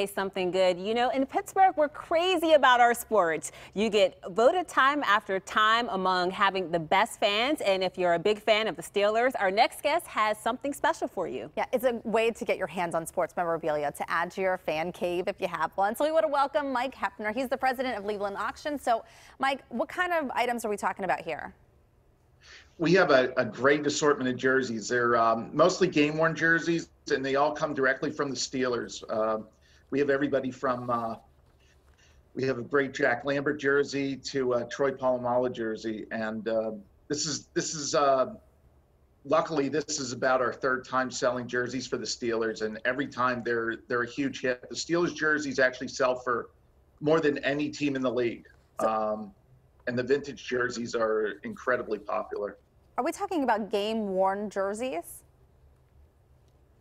Say something good. You know, in Pittsburgh, we're crazy about our sports. You get voted time after time among having the best fans. And if you're a big fan of the Steelers, our next guest has something special for you. Yeah, it's a way to get your hands on sports memorabilia to add to your fan cave if you have one. So we want to welcome Mike Heffner. He's the president of Leland Auction. So, Mike, what kind of items are we talking about here? we have a, a, great assortment of jerseys. They're um, mostly game worn jerseys, and they all come directly from the Steelers. Uh, we have everybody from uh, we have a great Jack Lambert jersey to a Troy Polamalu jersey, and uh, this is this is uh, luckily this is about our third time selling jerseys for the Steelers, and every time they're they're a huge hit. The Steelers jerseys actually sell for more than any team in the league, um, and the vintage jerseys are incredibly popular. Are we talking about game worn jerseys?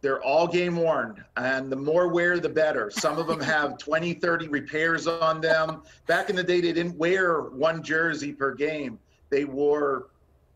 They're all game worn, and the more wear, the better. Some of them have 20, 30 repairs on them. Back in the day, they didn't wear one jersey per game. They wore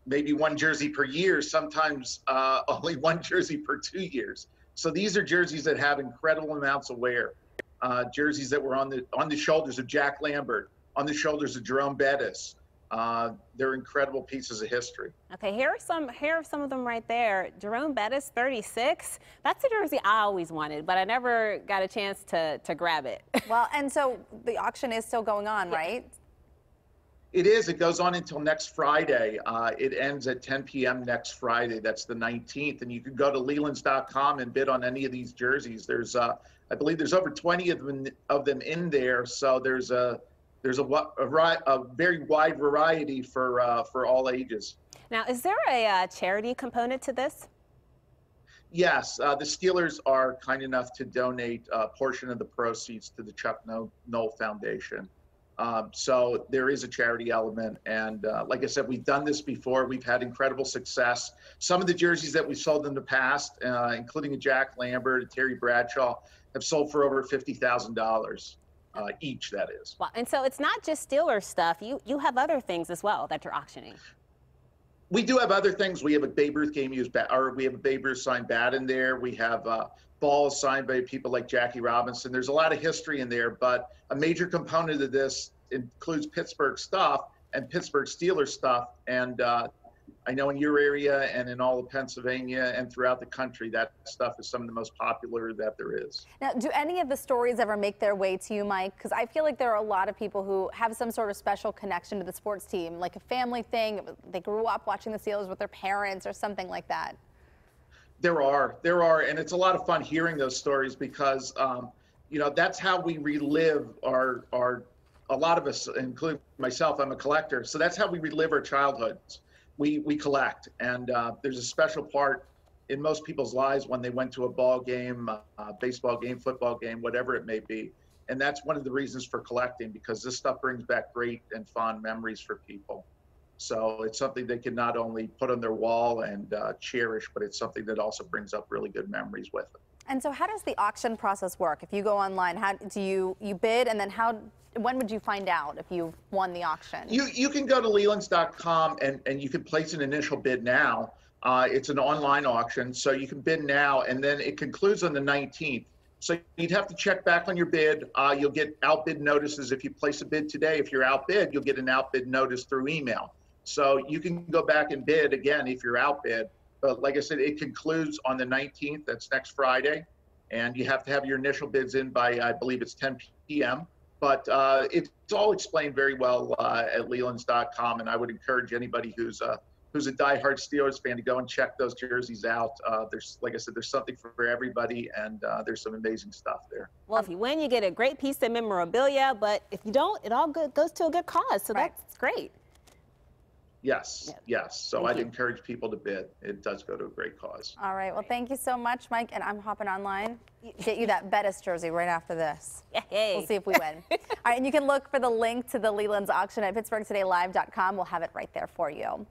maybe one jersey per year, sometimes uh, only one jersey per two years. So these are jerseys that have incredible amounts of wear. Uh, jerseys that were on the on the shoulders of Jack Lambert, on the shoulders of Jerome Bettis, uh, they're incredible pieces of history. Okay, here are some here are some of them right there. Jerome Bettis, 36. That's a jersey I always wanted, but I never got a chance to to grab it. well, and so the auction is still going on, right? It is. It goes on until next Friday. Uh, it ends at 10 p.m. next Friday. That's the 19th, and you can go to Lelands.com and bid on any of these jerseys. There's, uh, I believe, there's over 20 of them of them in there. So there's a there's a, a, a very wide variety for uh, for all ages. Now, is there a uh, charity component to this? Yes, uh, the Steelers are kind enough to donate a portion of the proceeds to the Chuck Noll Foundation. Um, so there is a charity element, and uh, like I said, we've done this before. We've had incredible success. Some of the jerseys that we've sold in the past, uh, including a Jack Lambert, a Terry Bradshaw, have sold for over fifty thousand dollars uh, each, that is. Well, and so it's not just Steelers stuff. You you have other things as well that you're auctioning. We do have other things. We have a Babe Ruth game used bat, or we have a Babe Ruth signed bat in there. We have uh, balls signed by people like Jackie Robinson. There's a lot of history in there, but a major component of this includes Pittsburgh stuff and Pittsburgh Steelers stuff. And uh, I know in your area and in all of Pennsylvania and throughout the country, that stuff is some of the most popular that there is. Now, do any of the stories ever make their way to you, Mike? Because I feel like there are a lot of people who have some sort of special connection to the sports team, like a family thing. They grew up watching the Steelers with their parents or something like that. There are, there are, and it's a lot of fun hearing those stories because, um, you know, that's how we relive our our. A lot of us, including myself, I'm a collector, so that's how we relive our childhoods we we collect, and uh, there's a special part in most people's lives when they went to a ball game, uh, baseball game, football game, whatever it may be. And that's one of the reasons for collecting because this stuff brings back great and fond memories for people. So it's something they can not only put on their wall and uh, cherish, but it's something that also brings up really good memories with them. And so, how does the auction process work? If you go online, how do you you bid, and then how when would you find out if you won the auction? You you can go to Lelands.com and and you can place an initial bid now. Uh, it's an online auction, so you can bid now, and then it concludes on the 19th. So you'd have to check back on your bid. Uh, you'll get outbid notices if you place a bid today. If you're outbid, you'll get an outbid notice through email. So you can go back and bid again if you're outbid. But like I said, it concludes on the 19th. That's next Friday, and you have to have your initial bids in by I believe it's 10 p.m. But uh, it's all explained very well uh, at Lelands.com, and I would encourage anybody who's a who's a diehard Steelers fan to go and check those jerseys out. Uh, there's, like I said, there's something for everybody, and uh, there's some amazing stuff there. Well, if you win, you get a great piece of memorabilia, but if you don't, it all good, goes to a good cause, so right. that's great. Yes, yes. yes. So thank I'd you. encourage people to bid. It does go to a great cause. All right. Well, thank you so much, Mike. And I'm hopping online. Get you that Bettis jersey right after this. Yay. We'll see if we win. All right. And you can look for the link to the Lelands auction at PittsburghTodayLive.com. We'll have it right there for you.